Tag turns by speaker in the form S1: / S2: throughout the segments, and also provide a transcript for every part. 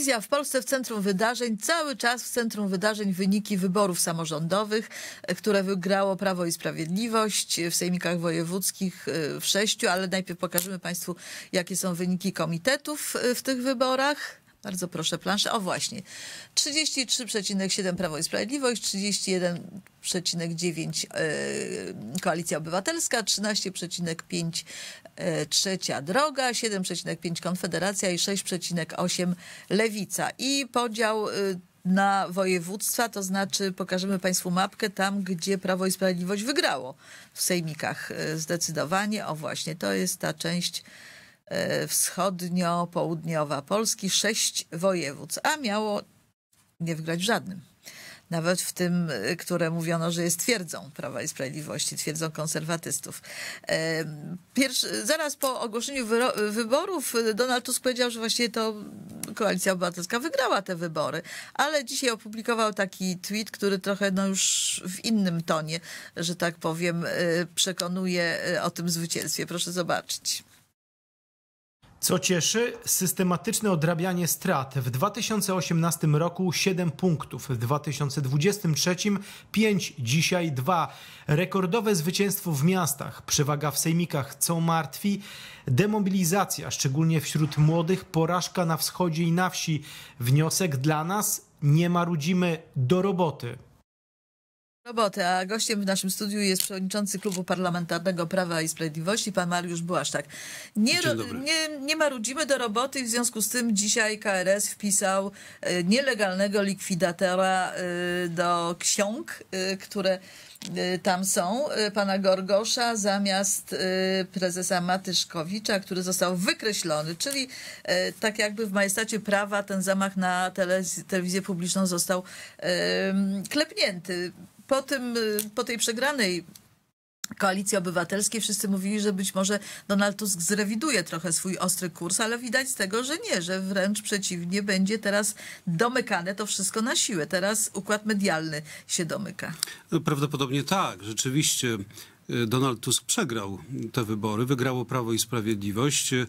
S1: Telewizja w Polsce w centrum wydarzeń, cały czas w centrum wydarzeń wyniki wyborów samorządowych, e, które wygrało Prawo i Sprawiedliwość w sejmikach wojewódzkich e, w sześciu, ale najpierw pokażemy Państwu, jakie są wyniki komitetów e, w tych wyborach. Bardzo proszę planszę. O właśnie. 33,7 Prawo i Sprawiedliwość, 31,9 e, Koalicja Obywatelska, 13,5 e, Trzecia Droga, 7,5 Konfederacja i 6,8 Lewica. I podział e, na województwa, to znaczy pokażemy Państwu mapkę tam, gdzie Prawo i Sprawiedliwość wygrało w sejmikach zdecydowanie. O właśnie, to jest ta część wschodnio-południowa Polski, sześć województw, a miało nie wygrać w żadnym. Nawet w tym, y, które mówiono, że jest twierdzą Prawa i Sprawiedliwości, twierdzą konserwatystów. Em, Pierwszy, zaraz po ogłoszeniu wyborów Donald Tusk powiedział, że właściwie to Koalicja Obywatelska wygrała te wybory, ale dzisiaj opublikował taki tweet, który trochę no już w innym tonie, że tak powiem, przekonuje o tym zwycięstwie. Proszę zobaczyć.
S2: Co cieszy, systematyczne odrabianie strat. W 2018 roku 7 punktów, w 2023 5, dzisiaj 2. Rekordowe zwycięstwo w miastach, przewaga w sejmikach, co martwi. Demobilizacja, szczególnie wśród młodych, porażka na wschodzie i na wsi. Wniosek dla nas, nie marudzimy do roboty.
S1: Roboty, a gościem w naszym studiu jest przewodniczący Klubu Parlamentarnego Prawa i Sprawiedliwości, pan Mariusz Błaszczak. Nie, ro- nie, nie marudzimy do roboty w związku z tym dzisiaj KRS wpisał e, nielegalnego likwidatora e, do ksiąg, e, które tam są, pana Gorgosza zamiast prezesa Matyszkowicza, który został wykreślony, czyli tak jakby w majestacie prawa ten zamach na telewizję, publiczną został klepnięty. Po, tym, y, po tej przegranej Koalicji Obywatelskiej wszyscy mówili, że być może Donald Tusk zrewiduje trochę swój ostry kurs, ale widać z tego, że nie, że wręcz przeciwnie, będzie teraz domykane to wszystko na siłę. Teraz układ medialny się domyka.
S3: No, Prawdopodobnie tak. Rzeczywiście y, Donald Tusk przegrał te wybory, wygrało Prawo i Sprawiedliwość. Y,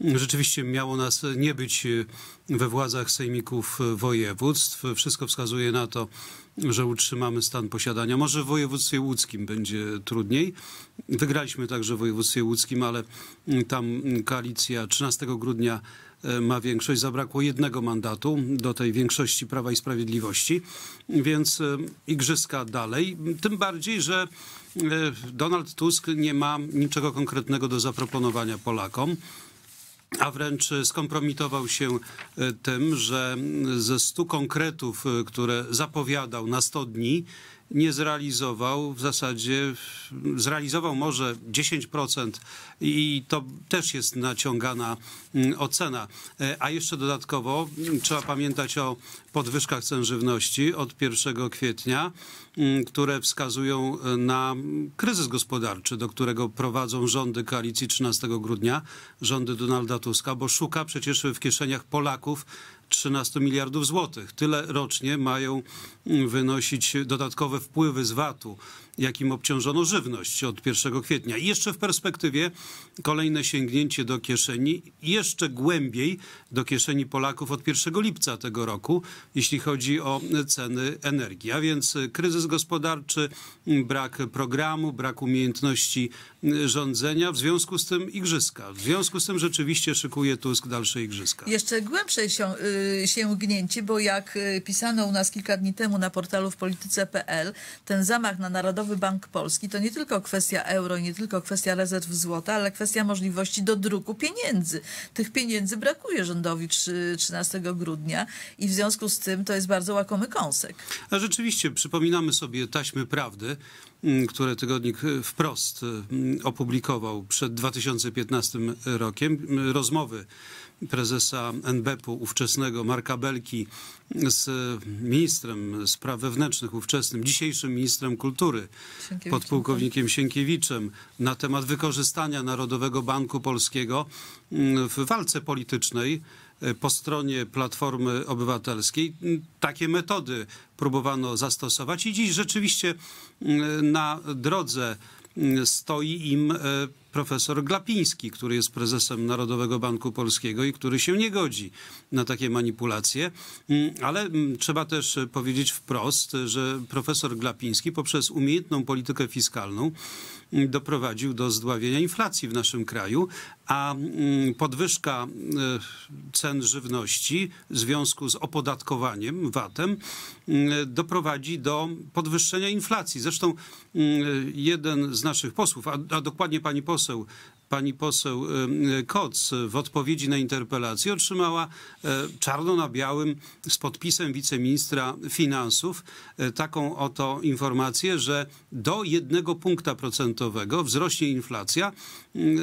S3: Rzeczywiście miało nas nie być we władzach sejmików województw. Wszystko wskazuje na to, że utrzymamy stan posiadania. Może w województwie łódzkim będzie trudniej. Wygraliśmy także w województwie łódzkim, ale tam koalicja 13 grudnia e, ma większość. Zabrakło jednego mandatu do tej większości Prawa i Sprawiedliwości, więc e, igrzyska dalej. Tym bardziej, że e, Donald Tusk nie ma niczego konkretnego do zaproponowania Polakom. A wręcz skompromitował się e, tym, że ze 100 konkretów, e, które zapowiadał na 100 dni, nie zrealizował w zasadzie, zrealizował może 10% i to też jest naciągana mm, ocena. E, A jeszcze dodatkowo mm, trzeba pamiętać o podwyżkach cen żywności od 1 kwietnia, mm, które wskazują e, na kryzys gospodarczy, do którego prowadzą rządy koalicji 13 grudnia, rządy Donalda Tuska, bo szuka przecież w kieszeniach Polaków 13 miliardów złotych. Tyle rocznie mają mm, wynosić dodatkowe wpływy z VAT-u, jakim obciążono żywność od 1 kwietnia. I jeszcze w perspektywie kolejne sięgnięcie do kieszeni, jeszcze głębiej do kieszeni Polaków od 1 lipca tego roku, jeśli chodzi o ceny energii. A więc kryzys gospodarczy, brak programu, brak umiejętności rządzenia, w związku z tym igrzyska. W związku z tym rzeczywiście szykuje Tusk dalsze igrzyska.
S1: Jeszcze głębsze się, sięgnięcie, bo jak y, pisano u nas kilka dni temu na portalu w polityce.pl, ten zamach na Narodowy Bank Polski to nie tylko kwestia euro, nie tylko kwestia rezerw złota, ale kwestia możliwości do druku pieniędzy. Tych pieniędzy brakuje rządowi trzy- 13 grudnia i w związku z tym to jest bardzo łakomy kąsek.
S3: A rzeczywiście przypominamy sobie taśmy prawdy, m, które tygodnik y, wprost y, m, opublikował przed 2015 rokiem. M, Rozmowy prezesa NBP-u ówczesnego Marka Belki z ministrem spraw wewnętrznych ówczesnym, dzisiejszym ministrem kultury, podpułkownikiem Sienkiewiczem na temat wykorzystania Narodowego Banku Polskiego m, w walce politycznej e, po stronie Platformy Obywatelskiej. Takie metody próbowano zastosować i dziś rzeczywiście m, na drodze m, stoi im e, profesor Glapiński, który jest prezesem Narodowego Banku Polskiego i który się nie godzi na takie manipulacje. Mm, ale mm, trzeba też powiedzieć wprost, że profesor Glapiński poprzez umiejętną politykę fiskalną mm, doprowadził do zdławienia inflacji w naszym kraju, a podwyżka e, cen żywności w związku z opodatkowaniem VAT-em doprowadzi do podwyższenia inflacji. Zresztą jeden z naszych posłów, a dokładnie pani poseł pani poseł Koc w odpowiedzi na interpelację otrzymała e, czarno na białym z podpisem wiceministra finansów e, taką oto informację, że do jednego punkta procentowego wzrośnie inflacja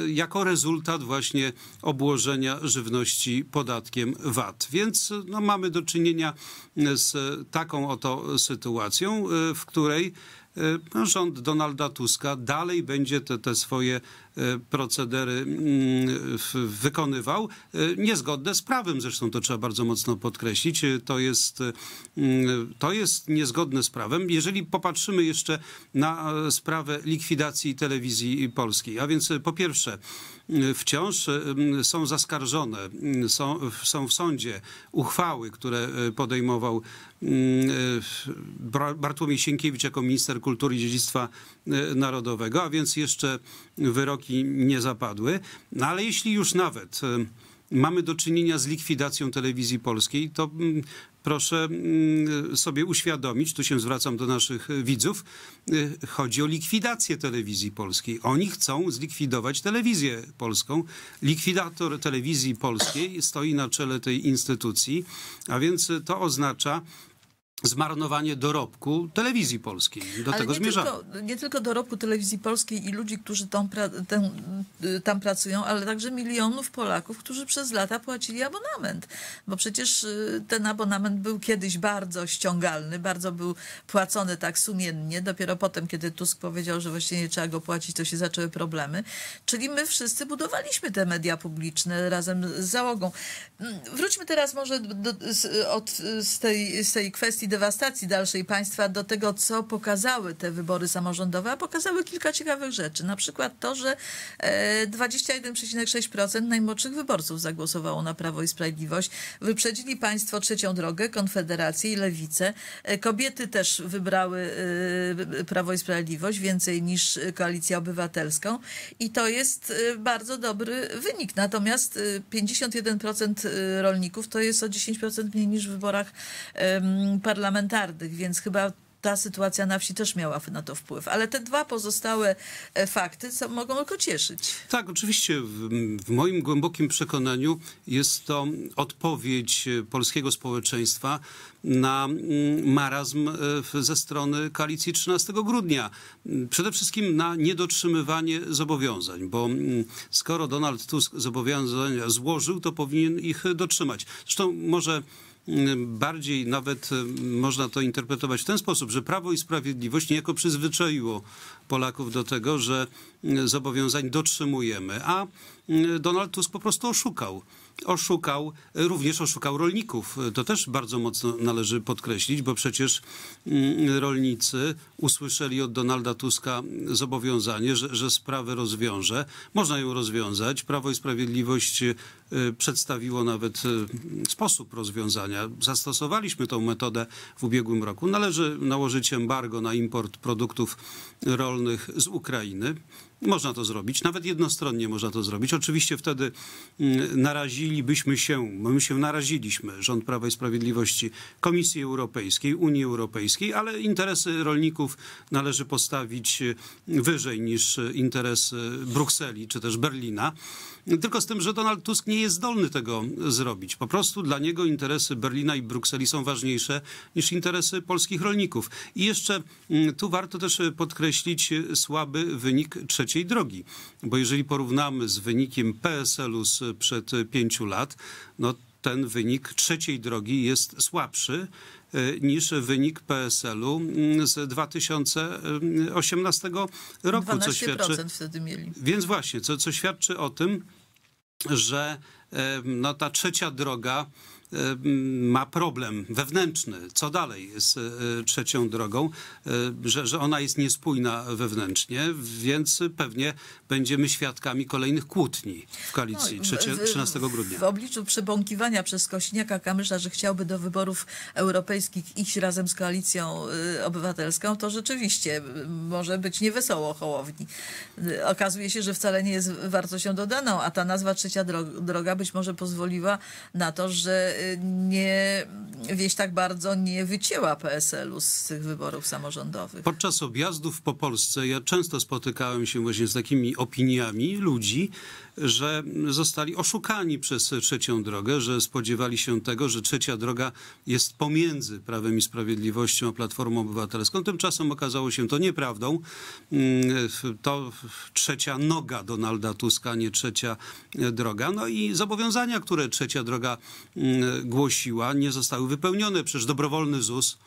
S3: jako rezultat właśnie obłożenia żywności podatkiem VAT. Więc no, mamy do czynienia z taką oto sytuacją, e, w której no, rząd Donalda Tuska dalej będzie te, te swoje procedery mm, wykonywał, e, niezgodne z prawem. Zresztą to trzeba bardzo mocno podkreślić. E, to jest, mm, to jest niezgodne z prawem. Jeżeli popatrzymy jeszcze na sprawę likwidacji telewizji polskiej, a więc po pierwsze, wciąż są zaskarżone, są, są w sądzie uchwały, które podejmował Bartłomiej Sienkiewicz jako minister kultury i dziedzictwa narodowego, a więc jeszcze nie zapadły. No ale jeśli już nawet e, mamy do czynienia z likwidacją telewizji polskiej, to mm, proszę mm, sobie uświadomić, tu się zwracam do naszych widzów, e, chodzi o likwidację telewizji polskiej. Oni chcą zlikwidować telewizję polską. Likwidator telewizji polskiej stoi na czele tej instytucji, a więc to oznacza, zmarnowanie dorobku telewizji polskiej. Do
S1: Ale
S3: tego zmierzamy.
S1: Tylko, nie tylko dorobku telewizji polskiej i ludzi, którzy tam, tę, y, tam pracują, ale także milionów Polaków, którzy przez lata płacili abonament. Bo przecież y, ten abonament był kiedyś bardzo ściągalny, bardzo był płacony tak sumiennie. Dopiero potem, kiedy Tusk powiedział, że właściwie nie trzeba go płacić, to się zaczęły problemy. Czyli my wszyscy budowaliśmy te media publiczne razem z załogą. Mm, wróćmy teraz może do, z, od, z, tej, z tej kwestii dewastacji dalszej państwa do tego, co pokazały te wybory samorządowe, a pokazały kilka ciekawych rzeczy. Na przykład to, że 21,6% e, najmłodszych wyborców zagłosowało na Prawo i Sprawiedliwość. Wyprzedzili państwo trzecią drogę, Konfederację i Lewicę. E, kobiety też wybrały e, Prawo i Sprawiedliwość więcej niż Koalicję Obywatelską i to jest bardzo dobry wynik. Natomiast 51% rolników to jest o 10% mniej niż w wyborach parlamentarnych parlamentarnych, więc chyba ta sytuacja na wsi też miała na to wpływ. Ale te dwa pozostałe e, fakty mogą tylko cieszyć.
S3: Tak, oczywiście. W, w, moim głębokim przekonaniu jest to odpowiedź e, polskiego społeczeństwa na mm, marazm e, ze strony koalicji 13 grudnia. Przede wszystkim na niedotrzymywanie zobowiązań, bo mm, skoro Donald Tusk zobowiązania złożył, to powinien ich dotrzymać. Zresztą może bardziej nawet e, można to interpretować w ten sposób, że Prawo i Sprawiedliwość niejako przyzwyczaiło Polaków do tego, że zobowiązań dotrzymujemy, a Donald Tusk po prostu oszukał oszukał, również oszukał rolników. To też bardzo mocno należy podkreślić, bo przecież mm, rolnicy usłyszeli od Donalda Tuska zobowiązanie, że, że sprawę rozwiąże. Można ją rozwiązać. Prawo i Sprawiedliwość y, przedstawiło nawet y, sposób rozwiązania. Zastosowaliśmy tą metodę w ubiegłym roku. Należy nałożyć embargo na import produktów rolnych z Ukrainy. Można to zrobić, nawet jednostronnie można to zrobić. Oczywiście wtedy mm, narazilibyśmy się, my się naraziliśmy, rząd Prawa i Sprawiedliwości, Komisji Europejskiej, Unii Europejskiej, ale interesy rolników należy postawić y, wyżej niż interesy Brukseli czy też Berlina. Tylko z tym, że Donald Tusk nie jest zdolny tego zrobić. Po prostu dla niego interesy Berlina i Brukseli są ważniejsze niż interesy polskich rolników. I jeszcze mm, tu warto też podkreślić słaby wynik trzeciej drogi. Bo jeżeli porównamy z wynikiem PSL-u sprzed pięciu lat, no ten wynik trzeciej drogi jest słabszy e, niż wynik PSL-u mm, z 2018 roku.
S1: 12% co świadczy, wtedy mieli.
S3: Więc właśnie, co, co świadczy o tym, że no, ta trzecia droga ma problem wewnętrzny. Co dalej z trzecią drogą? Że, że ona jest niespójna wewnętrznie, więc pewnie będziemy świadkami kolejnych kłótni w koalicji
S1: No,
S3: 3,
S1: w-
S3: 13 grudnia.
S1: W obliczu przebąkiwania przez Kośniaka-Kamysza, że chciałby do wyborów europejskich iść razem z koalicją y, obywatelską, to rzeczywiście może być niewesoło Hołowni. Okazuje się, że wcale nie jest wartością dodaną, a ta nazwa Trzecia Dro- Droga być może pozwoliła na to, że nie, wieś tak bardzo nie wycięła PSL-u z tych wyborów samorządowych.
S3: Podczas objazdów po Polsce ja często spotykałem się właśnie z takimi opiniami ludzi, że zostali oszukani przez trzecią drogę, że spodziewali się tego, że trzecia droga jest pomiędzy Prawem i Sprawiedliwością a Platformą Obywatelską. Tymczasem okazało się to nieprawdą. Mm, To trzecia noga Donalda Tuska, nie trzecia droga. No i zobowiązania, które trzecia droga mm, głosiła, nie zostały wypełnione. Przecież dobrowolny ZUS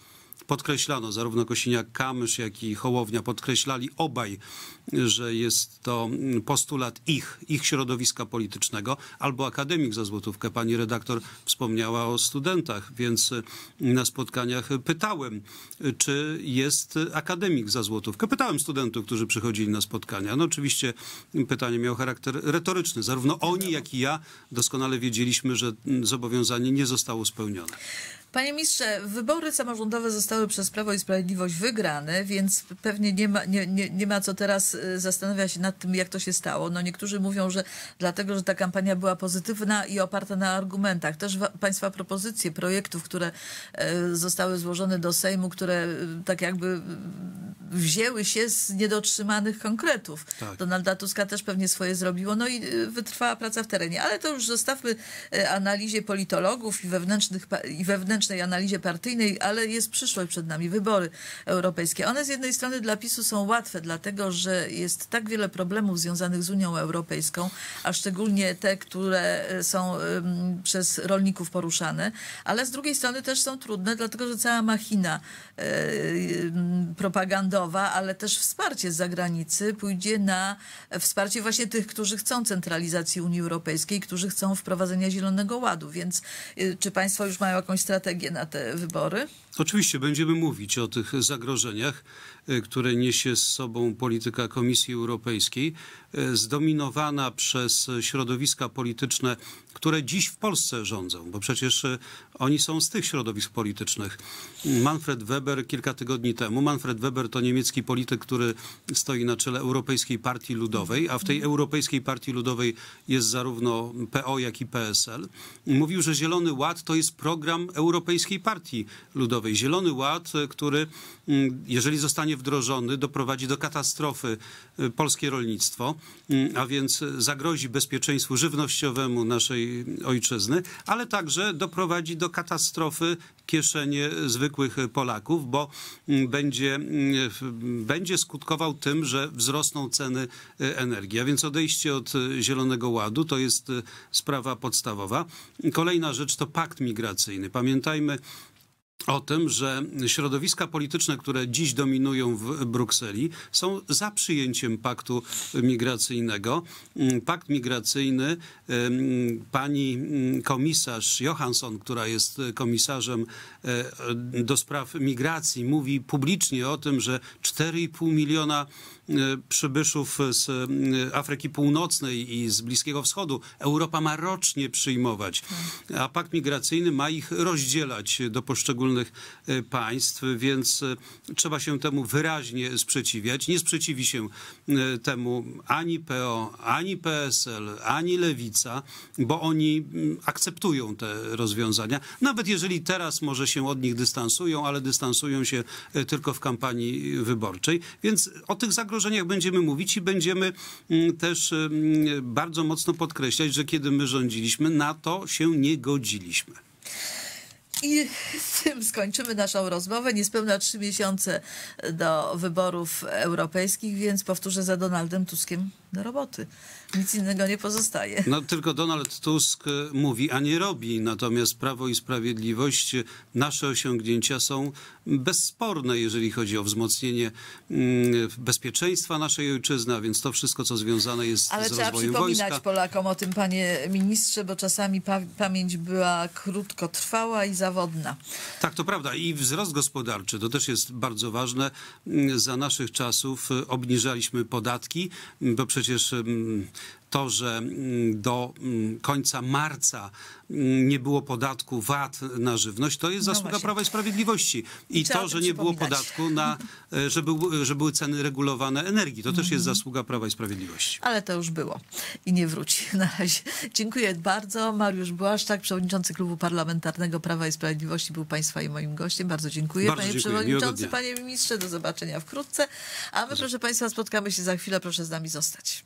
S3: podkreślano, zarówno Kosiniak-Kamysz, jak i Hołownia podkreślali obaj, że jest to postulat ich, ich środowiska politycznego, albo akademik za złotówkę. Pani redaktor wspomniała o studentach, więc na spotkaniach pytałem, czy jest akademik za złotówkę. Pytałem studentów, którzy przychodzili na spotkania. No oczywiście pytanie miało charakter retoryczny. Zarówno oni, jak i ja doskonale wiedzieliśmy, że zobowiązanie nie zostało spełnione.
S1: Panie ministrze, wybory samorządowe zostały przez Prawo i Sprawiedliwość wygrane, więc pewnie nie ma, nie, nie, nie ma co teraz y, zastanawiać się nad tym, jak to się stało. No niektórzy mówią, że dlatego, że ta kampania była pozytywna i oparta na argumentach. Też wa- Państwa propozycje projektów, które e, zostały złożone do Sejmu, które e, tak jakby e, wzięły się z niedotrzymanych konkretów.
S3: Tak.
S1: Donalda Tuska też pewnie swoje zrobiło, no i y, wytrwała praca w terenie. Ale to już zostawmy y, analizie politologów i, wewnętrznych, i wewnętrznej analizie partyjnej, ale jest przyszłość przed nami, wybory europejskie. One z jednej strony dla PiSu są łatwe, dlatego że jest tak wiele problemów związanych z Unią Europejską, a szczególnie te, które y, są przez rolników poruszane, ale z drugiej strony też są trudne, dlatego że cała machina ym, propagandowa, ale też wsparcie z zagranicy pójdzie na wsparcie właśnie tych, którzy chcą centralizacji Unii Europejskiej, którzy chcą wprowadzenia Zielonego Ładu. Więc y, czy państwo już mają jakąś strategię na te wybory?
S3: Oczywiście będziemy mówić o tych zagrożeniach, y, które niesie z sobą polityka Komisji Europejskiej, zdominowana przez środowiska polityczne, które dziś w Polsce rządzą, bo przecież y, oni są z tych środowisk politycznych. Manfred Weber kilka tygodni temu, Manfred Weber to niemiecki polityk, który stoi na czele Europejskiej Partii Ludowej, a w tej Europejskiej Partii Ludowej jest zarówno PO, jak i PSL. Mówił, że Zielony Ład to jest program Europejskiej Partii Ludowej. Zielony Ład, e, który, jeżeli zostanie wdrożony, doprowadzi do katastrofy e, polskie rolnictwo, a więc zagrozi bezpieczeństwu żywnościowemu naszej ojczyzny, ale także doprowadzi do katastrofy kieszenie zwykłych Polaków, bo mm, będzie, mm, będzie skutkował tym, że wzrosną ceny e, energii. A więc odejście od Zielonego Ładu to jest e, sprawa podstawowa. Kolejna rzecz to pakt migracyjny. Pamiętajmy, o tym, że środowiska polityczne, które dziś dominują w Brukseli, są za przyjęciem paktu migracyjnego. Mm, Pakt migracyjny, pani mm, komisarz Johansson, która jest komisarzem e, do spraw migracji, mówi publicznie o tym, że 4,5 miliona przybyszów z e, Afryki Północnej i z Bliskiego Wschodu Europa ma rocznie przyjmować, a pakt migracyjny ma ich rozdzielać do poszczególnych e, państw, więc e, trzeba się temu wyraźnie sprzeciwiać. Nie sprzeciwi się e, temu ani PO, ani PSL, ani Lewica, bo oni mm, akceptują te rozwiązania. Nawet jeżeli teraz może się od nich dystansują, ale dystansują się e, tylko w kampanii wyborczej. Więc o tych zagrożeniach będziemy mówić i będziemy mm, też mm, bardzo mocno podkreślać, że kiedy my rządziliśmy, na to się nie godziliśmy.
S1: I tym skończymy naszą rozmowę. Niespełna trzy miesiące do wyborów europejskich, więc powtórzę za Donaldem Tuskiem. Do roboty. Nic innego nie pozostaje.
S3: No tylko Donald Tusk e, mówi, a nie robi. Natomiast Prawo i Sprawiedliwość, e, nasze osiągnięcia są bezsporne, jeżeli chodzi o wzmocnienie mm, bezpieczeństwa naszej ojczyzny, a więc to wszystko, co związane jest
S1: Ale
S3: z
S1: trzeba
S3: rozwojem
S1: przypominać
S3: wojska.
S1: Polakom o tym, panie ministrze, bo czasami pa- pamięć była krótkotrwała i zawodna.
S3: Tak, to prawda. I wzrost gospodarczy to też jest bardzo ważne. Mm, Za naszych czasów y, obniżaliśmy podatki, bo przecież mm, to, że mm, do mm, końca marca mm, nie było podatku VAT na żywność, to jest
S1: No
S3: zasługa
S1: właśnie.
S3: Prawa i Sprawiedliwości. I
S1: Trzeba
S3: to, że nie było podatku na, e, że, był, że były ceny regulowane energii, to też
S1: Mhm.
S3: jest zasługa Prawa i Sprawiedliwości.
S1: Ale to już było i nie wróci na razie. Dziękuję bardzo. Mariusz Błaszczak, przewodniczący Klubu Parlamentarnego Prawa i Sprawiedliwości był Państwa i moim gościem. Bardzo dziękuję.
S3: Bardzo
S1: panie
S3: dziękuję.
S1: Przewodniczący, panie ministrze, do zobaczenia wkrótce. A my, proszę Państwa, spotkamy się za chwilę. Proszę z nami zostać.